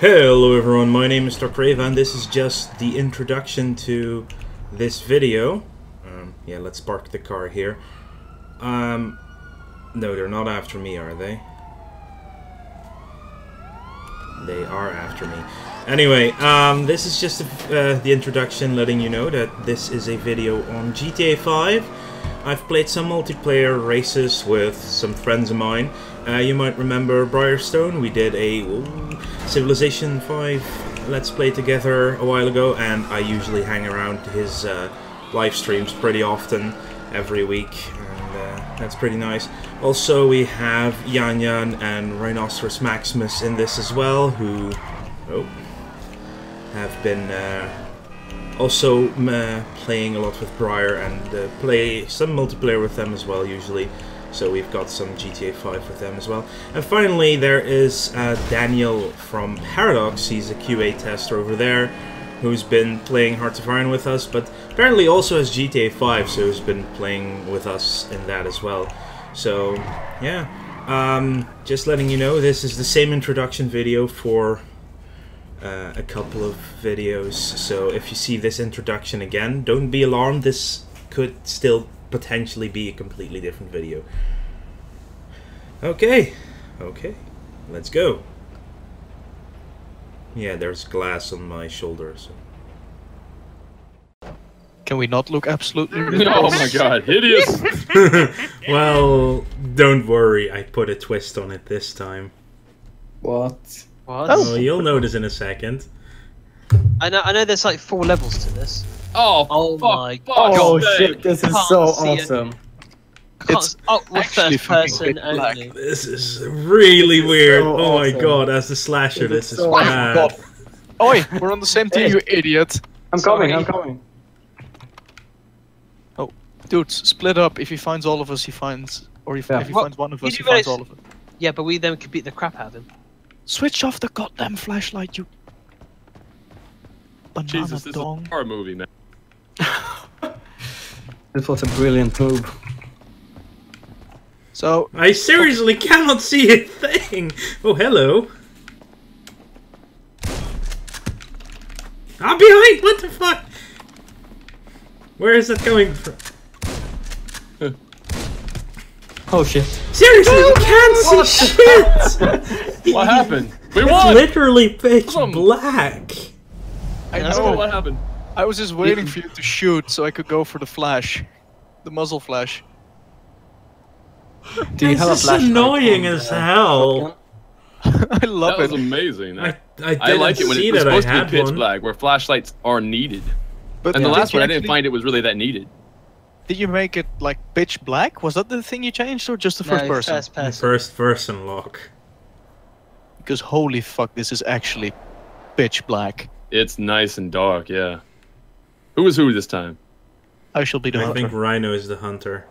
Hello everyone, my name is Tokryva and this is just the introduction to this video. Um, yeah, let's park the car here. Um, no, they're not after me, are they? They are after me. Anyway, um, this is just uh, the introduction letting you know that this is a video on GTA 5. I've played some multiplayer races with some friends of mine. Uh, you might remember Briarstone, we did a Civilization 5 Let's Play together a while ago, and I usually hang around his uh, live streams pretty often, every week, and uh, that's pretty nice. Also, we have Yan Yan and Rhinoceros Maximus in this as well, who oh, have been uh, also uh, playing a lot with Briar and uh, play some multiplayer with them as well, usually. So we've got some GTA 5 with them as well. And finally, there is uh, Daniel from Paradox. He's a QA tester over there who's been playing Hearts of Iron with us, but apparently also has GTA 5, so he's been playing with us in that as well. So, yeah. Um, just letting you know, this is the same introduction video for uh, a couple of videos. So if you see this introduction again, don't be alarmed. This could still potentially be a completely different video. Okay, okay, let's go. Yeah, there's glass on my shoulder, so. Can we not look absolutely Oh my god, hideous! well, don't worry, I put a twist on it this time. What? What? Oh, you'll notice in a second. I know. I know. There's like four levels to this. Oh, Oh fuck, my fuck Oh shit, this is Can't so awesome. It's oh, with actually first person pitch black. only. This is really weird. so oh my god, as the slasher, This this is is so bad. Oh god. Oi, we're on the same team, you idiot. I'm coming, I'm coming. Oh, dude, split up. If he finds all of us, he finds... Or if, Yeah. if he What? finds one of us, he finds all of us. Yeah, but we then could beat the crap out of him. Switch off the goddamn flashlight, you... Banana Jesus, this is dong. a horror movie, man. This was a brilliant move. So, I seriously cannot see a thing. Oh, hello. I'm behind. What the fuck? Where is that coming from? Oh shit. Seriously, you can't see shit. What happened? We It's won! literally pitch black. I That's know, what happened? I was just waiting for you to shoot so I could go for the flash. The muzzle flash. Do you This have a is flashlight annoying on as the hell. I love That was amazing. I, I, I didn't I like it when see it's supposed to be pitch one. black, where flashlights are needed. But And the last you one, I didn't find it was really that needed. Did you make it like pitch black? Was that the thing you changed or just the No, first person? First The person. first person lock. Because holy fuck, this is actually pitch black. It's nice and dark, yeah. Who was who this time? I shall be the I hunter. think Rhino is the hunter.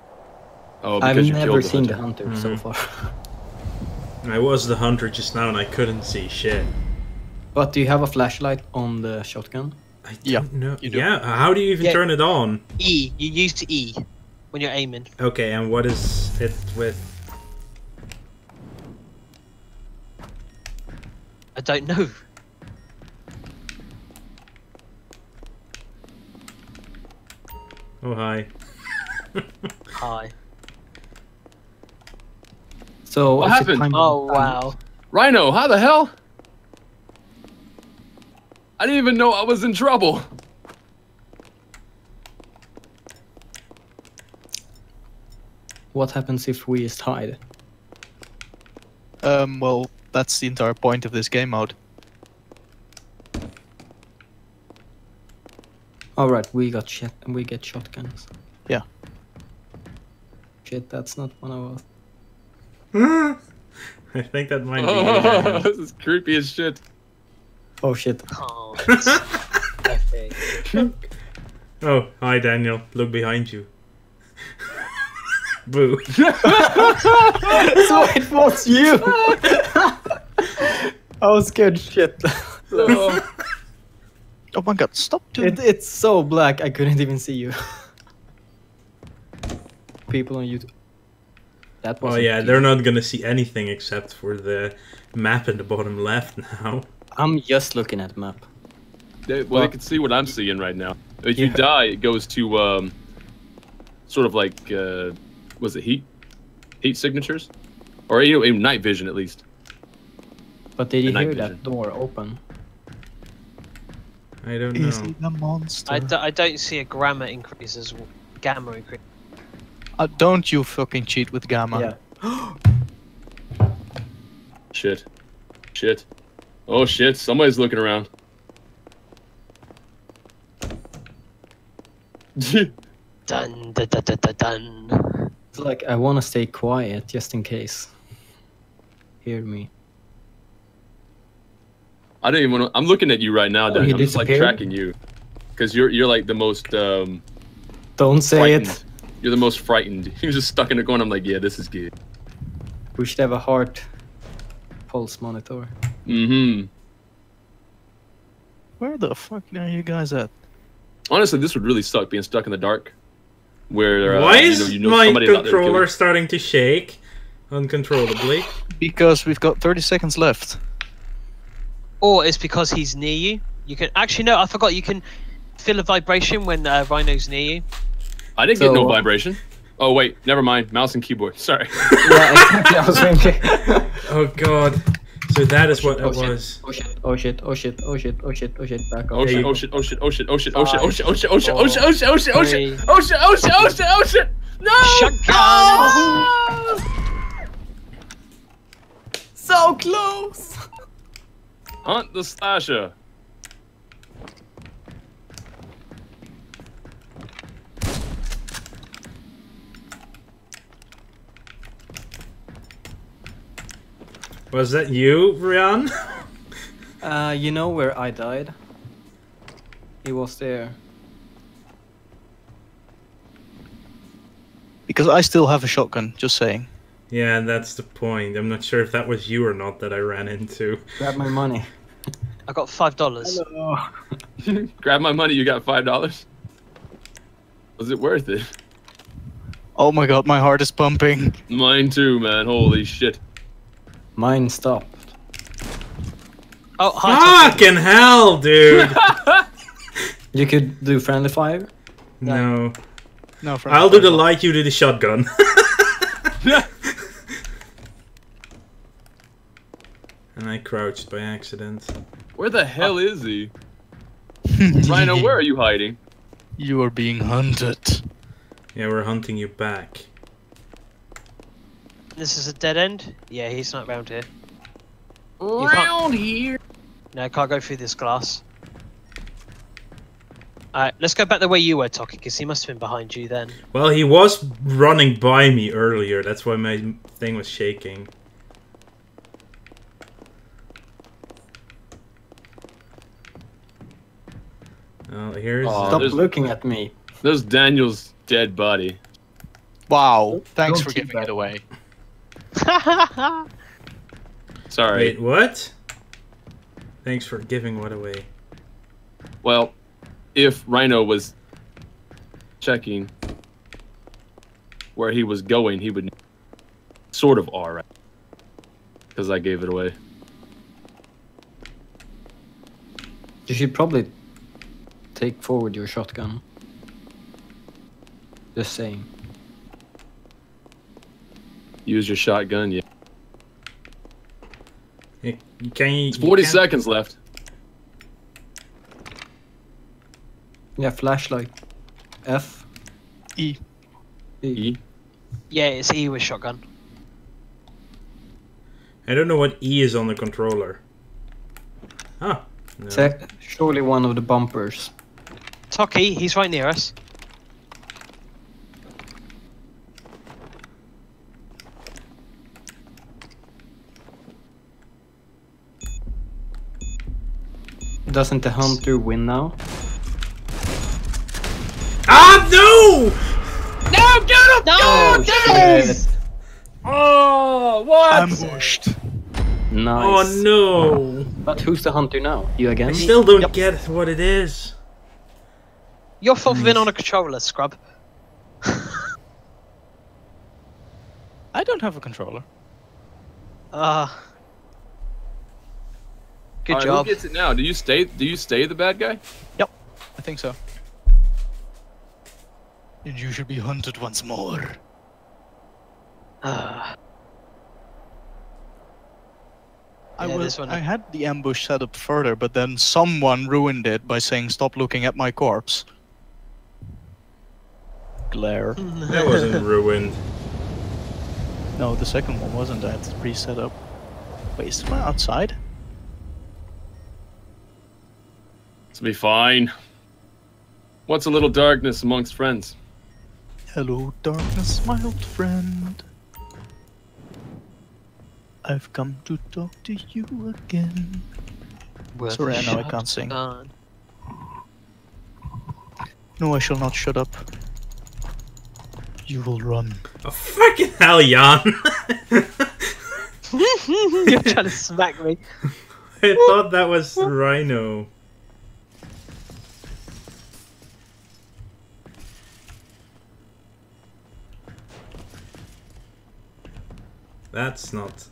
Oh, I've you never killed seen the the hunter. hunter so Mhm. far. I was the hunter just now and I couldn't see shit. But do you have a flashlight on the shotgun? I Yeah, don't know. you do. Yeah, how do you even Yeah. turn it on? E. You use to E when you're aiming. Okay, and what is it with? I don't know. Oh hi. Hi. So what happened? time- Oh wow. Rhino, how the hell? I didn't even know I was in trouble. What happens if we is tied? Um, well, that's the entire point of this game mode. All right, we got shit. And we get shotguns. Yeah. Shit, that's not one of us. I think that might be. Oh, Adrian. this is creepy as shit. Oh shit. Oh. oh, hi Daniel. Look behind you. Boo. so it was you. I was scared shit. Oh, Oh my god, stop doing it, it's so black I couldn't even see you. People on YouTube. That was. Oh yeah, they're not gonna see anything except for the map in the bottom left now. I'm just looking at map. They, well, Well- they can see what I'm seeing right now. If you Yeah. die, it goes to um, sort of like uh, was it heat, heat signatures, or you know, night vision at least. But did you The night hear vision. that door open? I don't Is know. he the monster? I, d- I don't see a gamma increase as well. Gamma increase. Uh, don't you fucking cheat with gamma. Yeah. Shit, shit, oh shit! Somebody's looking around. Dun dun dun dun dun. dun. It's like I want to stay quiet just in case. Hear me. I don't even. Wanna, I'm looking at you right now, Oh, Dan. he I'm just like tracking you, because you're you're like the most um, Don't say frightened. it. You're the most frightened. You're just stuck in the corner. I'm like, yeah, this is good. We should have a heart pulse monitor. Mm-hmm. Where the fuck are you guys at? Honestly, this would really suck being stuck in the dark. Where uh, Why you is know, you know my somebody out there to kill controller starting to shake uncontrollably? Because we've got 30 seconds left. Or it's because he's near you. You can actually no. I forgot. You can feel a vibration when uh, Rhino's near you. I didn't get no So- vibration. Oh wait, never mind. Mouse and keyboard. Sorry. yeah, exactly. I was thinking. Oh god. So that is what Oh, it shit. was. oh shit! Oh shit! Oh shit! Oh shit! Oh shit! Oh shit! Back Oh up. shit! you Oh shit! Oh shit! Oh shit! Oh shit! Oh shit! Oh shit! Oh shit! Oh shit! Oh shit! Oh shit! Oh shit! Oh shit! Oh shit! Three. Oh shit! Oh shit! Oh shit! Oh shit! No! Shotgun. So close. Hunt the slasher. Was that you, Rian? Uh, you know where I died? He was there. Because I still have a shotgun, just saying. yeah, that's the point. I'm not sure if that was you or not that I ran into. Grab my money. I got five dollars. Grab my money. You got five dollars. Was it worth it? Oh my god, my heart is pumping. Mine too, man. Holy shit. Mine stopped. Oh, hi. Toffee. Fucking hell, dude! You could do friendly fire. no. No, from I'll do the like you do the shotgun. I crouched by accident. Where the hell ah. is he? Rhino, where are you hiding? You are being hunted. Yeah, we're hunting you back. This is a dead end. Yeah, he's not around here. Around here. No, I can't go through this glass. Alright, let's go back the way you were, Toki, because he must have been behind you then. Well, he was running by me earlier. That's why my thing was shaking. Here's. Aw, Stop there's- looking at me. There's Daniel's dead body. Wow, thanks Don't for keep giving that. it away. Sorry. Wait, what? Thanks for giving what away. Well, if Rhino was checking where he was going, he would sort of are right. Because I gave it away. You should probably take forward your shotgun. Just saying. Use your shotgun. Yeah. You- you Can you? It's 40 can't- seconds left. Yeah, flashlight. F. E. E. E. yeah, it's E with shotgun. I don't know what E is on the controller. Ah. No. Surely one of the bumpers. Toki, he's right near us. Doesn't the hunter win now? Ah no! No, get him! No, Oh, shit. Oh, what? Ambushed. Nice. Oh no! But who's the hunter now? You again? I again? still don't Yep. get what it is. You're 4th of in on a controller, scrub. I don't have a controller. Ah. good All right, job. Who gets it now? Do you stay? Do you stay the bad guy? Yep, I think so. And you should be hunted once more. Ah. I Yeah, was one- I had the ambush set up further, but then someone ruined it by saying stop looking at my corpse. Glare. That wasn't ruined. No, the second one wasn't that pre-set up. Wait, is someone outside? It's be fine. What's a little darkness amongst friends? Hello, darkness, my old friend. I've come to talk to you again. Worth Sorry, a I know I can't sing. gun. No, I shall not shut up. You will run. Oh, fucking hell, Jan! You're trying to smack me. I thought that was Rhino. That's not.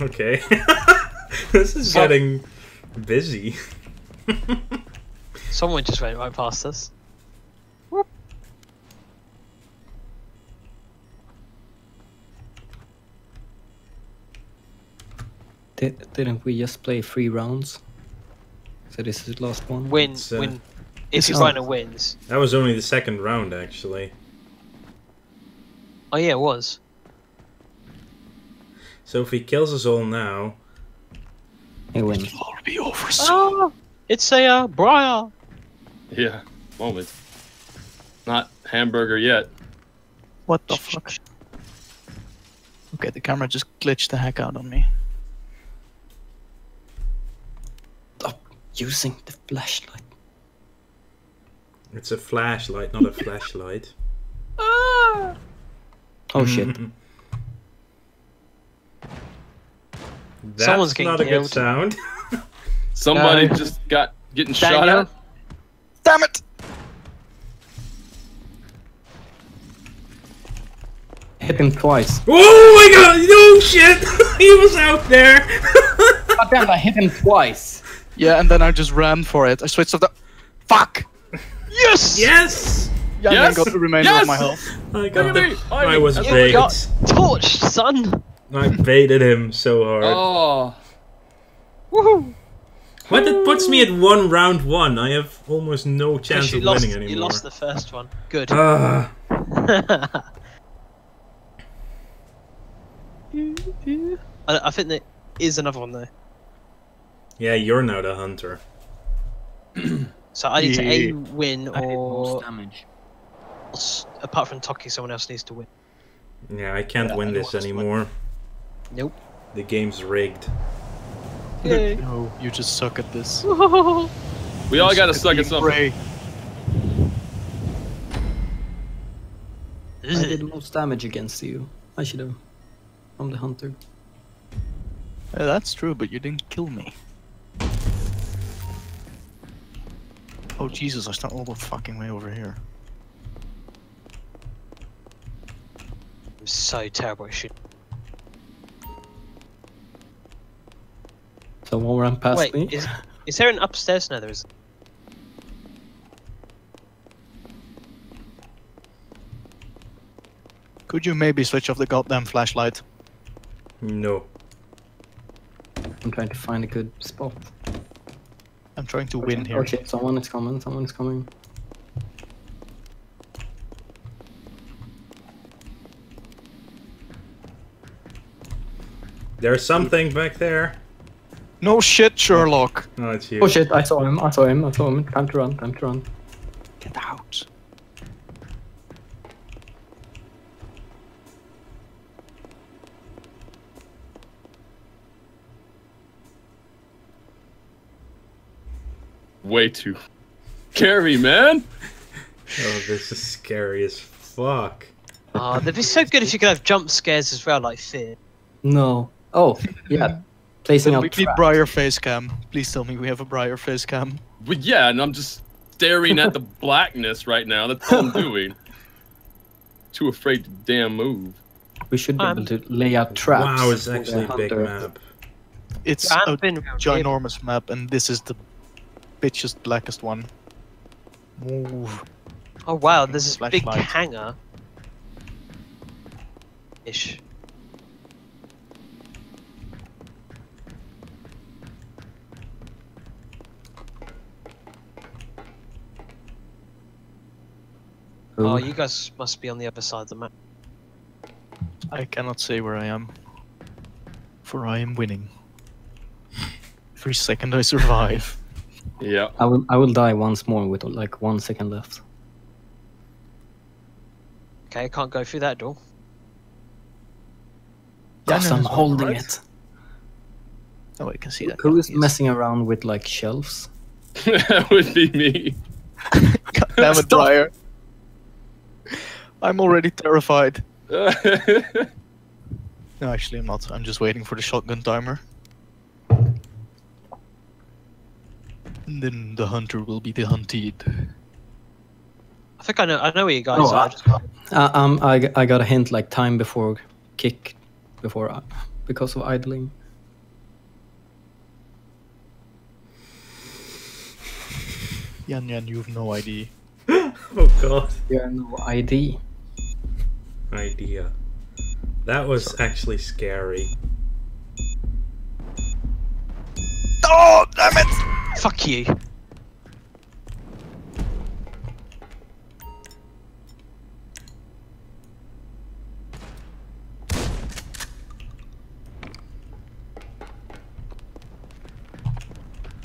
Okay. this is So- getting busy. Someone just went right past us. Di- didn't we just play three rounds? So this is the last one. Win, It's, uh, win. If this your is- wins. That was only the second round, actually. Oh yeah, it was. So if he kills us all now, He wins. It'll all be over soon. Oh, it's a uh, Briar. Yeah, moment. Not hamburger yet. What the fuck? Okay, the camera just glitched the heck out on me. Using the flashlight. it's a flashlight, not a flashlight. Ah! Oh shit. That's Someone's getting not a good sound. Somebody No. just got getting shot at. Damn it! Hit him twice. oh my god! No shit! he was out there! God damn, I hit him twice. Yeah, and then I just ran for it. I switched off the. Fuck! Yes. yes! Yeah, Yes! and then got the remainder Yes! of my health. I got Look the, at me! I- I was I bait. got torched, son. I baited him so hard. Oh, Woohoo! But it puts me at one round one. I have almost no chance you of lost. winning anymore. You lost the first one. Good. Ah, I, I think there is another one though. Yeah, you're now the hunter. So I need to a win I hit most or damage. apart from Toki, someone else needs to win. Yeah, I can't Yeah, win I this this one. anymore. Nope. The game's rigged. Yay. No, you just suck at this. we all gotta suck at something. Ray. I did most damage against you. I should have. I'm the hunter. Yeah, that's true, but you didn't kill me. Oh Jesus, I start all the fucking way over here. I'm so terrible at shooting. Someone ran past Wait, me. is is there an upstairs? No, there isn't. Could you maybe switch off the goddamn flashlight? No. I'm trying to find a good spot. I'm trying to win here. Oh shit, someone is coming, someone is coming. There's something back there. No shit, Sherlock. Oh, it's you. Oh shit, I saw him, I saw him, I saw him. Time to run, time to run. Get out. Way too scary, man. Oh, this is scary as fuck. Oh, that'd be so good if you could have jump scares as well, like fear. No. Oh, yeah. Placing Then out we need traps. Briar face cam. Please tell me we have a Briar face cam. But yeah, and I'm just staring at the blackness right now. That's all I'm doing. too afraid to damn move. We should be Um, able to lay out traps. wow, it's actually a big map. It's I've a been ginormous map, and this is the bitchest, blackest one. Move. Oh wow, there's this big Flashlight. hangar. Ish. Oh, you guys must be on the other side of the map. I cannot say where I am, for I am winning. Every second I survive. Yeah. I will. I will die once more with like one second left. Okay, I can't go through that door. Because I'm holding right? it. Oh, I can see that. Who is messing around with like shelves? that would be me. God damn it, Briar. I'm already terrified. No, actually, I'm not. I'm just waiting for the shotgun timer. And then the hunter will be the hunted. I think I know. I know where you guys Oh, are. I- Just- Uh, um, I, g- I got a hint like time before kick, before uh, because of idling. Yan Yan, you have no idea. Oh god. Yeah, no ID. Idea. That was actually scary. Oh, damn it! Fuck you.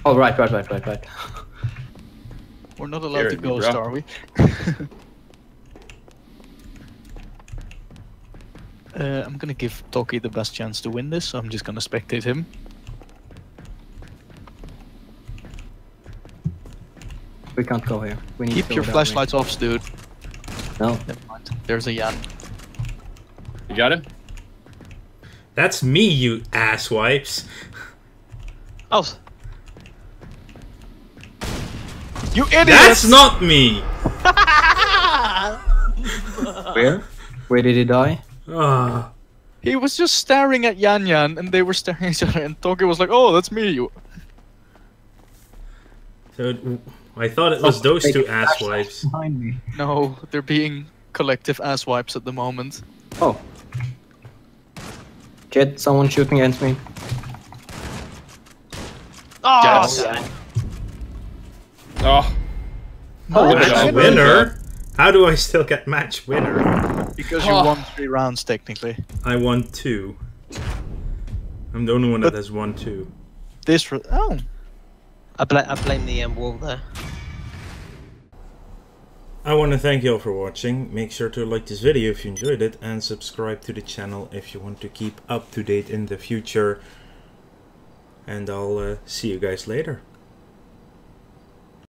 Oh right, right, right, right, right. We're not allowed to ghost, are we? uh, I'm gonna give Toki the best chance to win this, so I'm just gonna spectate him. We can't go here. We need Keep to your that way. flashlights off, dude. No. Never mind. There's a Yan. You got him? That's me, you asswipes. Oh, You idiot! That's not me! Where? Where did he die? Ah, He was just staring at Yan Yan, and they were staring at each other, and Toki was like, "Oh, that's me." You. so it- I thought it was oh, those two a flashlight asswipes. Behind me. No, they're being collective ass wipes at the moment. Oh. Kid, someone shooting against me. Ah! oh, Yes. damn. Oh, Oh, Match winner? How do I still get match winner? Because you Oh. won three rounds, technically. I won two. I'm the only one that has won two. This. Re- oh, I, bla- I blame the um, wall there. I want to thank you all for watching. Make sure to like this video if you enjoyed it and subscribe to the channel if you want to keep up to date in the future. And I'll uh, see you guys later.